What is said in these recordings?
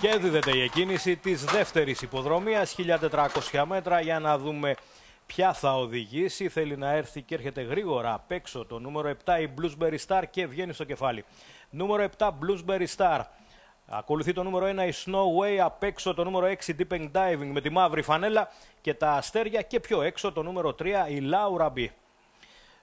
Και δίδεται η εκκίνηση της δεύτερης υποδρομίας, 1400 μέτρα, για να δούμε ποια θα οδηγήσει. Θέλει να έρθει και έρχεται γρήγορα απ' έξω το νούμερο 7 η Bluesberry Star και βγαίνει στο κεφάλι. Νούμερο 7 Bluesberry Star. Ακολουθεί το νούμερο 1 η Snow Way, απ' έξω το νούμερο 6 Deep Diving με τη μαύρη φανέλα και τα αστέρια και πιο έξω το νούμερο 3 η Laura B.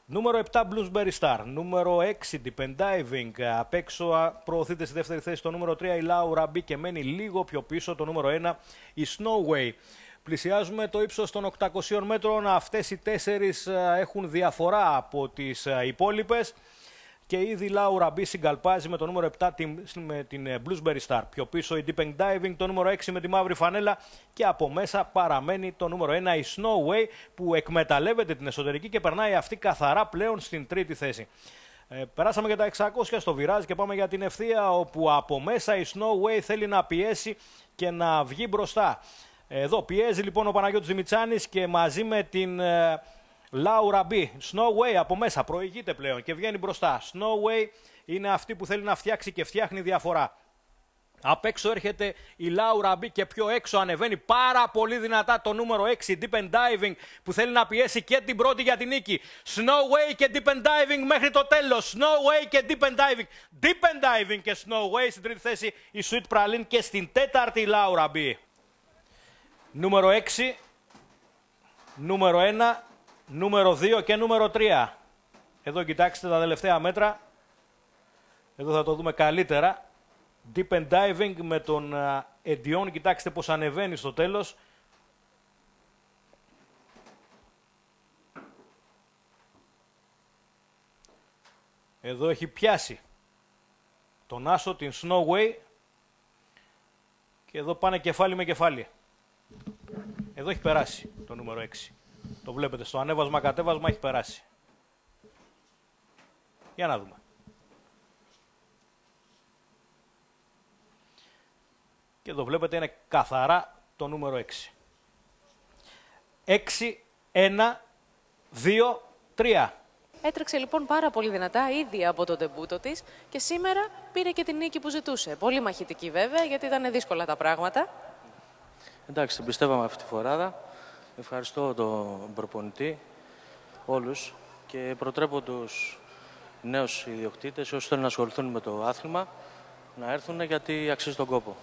Νούμερο 7 Bluesberry Star. Νούμερο 6 Deep Diving. Απ' έξω προωθείται στη δεύτερη θέση το νούμερο 3 η Laura B και μένει λίγο πιο πίσω το νούμερο 1 η Snow Way. Πλησιάζουμε το ύψος των 800 μέτρων. Αυτές οι τέσσερις έχουν διαφορά από τις υπόλοιπες και ήδη η Laura B συγκαλπάζει με το νούμερο 7 την, με την ε, Bluesberry Star. Πιο πίσω η Deep Diving, το νούμερο 6 με τη μαύρη φανέλα και από μέσα παραμένει το νούμερο 1 η Snow Way που εκμεταλλεύεται την εσωτερική και περνάει αυτή καθαρά πλέον στην τρίτη θέση. Ε, περάσαμε για τα 600 στο Βιράζ και πάμε για την ευθεία όπου από μέσα η Snow Way θέλει να πιέσει και να βγει μπροστά. Εδώ πιέζει λοιπόν ο Παναγιώτης Δημητσάνης και μαζί με την ε, Laura B. Snowway από μέσα προηγείται πλέον και βγαίνει μπροστά. Snowway είναι αυτή που θέλει να φτιάξει και φτιάχνει διαφορά. Απ' έξω έρχεται η Laura B και πιο έξω ανεβαίνει πάρα πολύ δυνατά το νούμερο 6 Deep and Diving που θέλει να πιέσει και την πρώτη για την νίκη. Snowway και Deep and Diving μέχρι το τέλος. Snowway και Deep and Diving. Deep and Diving και Snowway στην τρίτη θέση η Sweet Praline και στην τέταρτη η Laura B. Νούμερο 6, νούμερο 1, νούμερο 2 και νούμερο 3. Εδώ κοιτάξτε τα τελευταία μέτρα. Εδώ θα το δούμε καλύτερα. Deep and diving με τον Εντιόν. Κοιτάξτε πως ανεβαίνει στο τέλος. Εδώ έχει πιάσει τον Άσο, την Snowway. Και εδώ πάνε κεφάλι με κεφάλι. Εδώ έχει περάσει το νούμερο 6. Το βλέπετε στο ανέβασμα-κατέβασμα έχει περάσει. Για να δούμε. Και εδώ βλέπετε είναι καθαρά το νούμερο 6. 6, 1, 2, 3. Έτρεξε λοιπόν πάρα πολύ δυνατά ήδη από το τεμπούτο της και σήμερα πήρε και την νίκη που ζητούσε. Πολύ μαχητική βέβαια γιατί ήταν δύσκολα τα πράγματα. Εντάξει, την πιστεύαμε αυτή τη φορά. Ευχαριστώ τον προπονητή, όλους και προτρέπω τους νέους ιδιοκτήτες όσοι θέλουν να ασχοληθούν με το άθλημα να έρθουν γιατί αξίζει τον κόπο.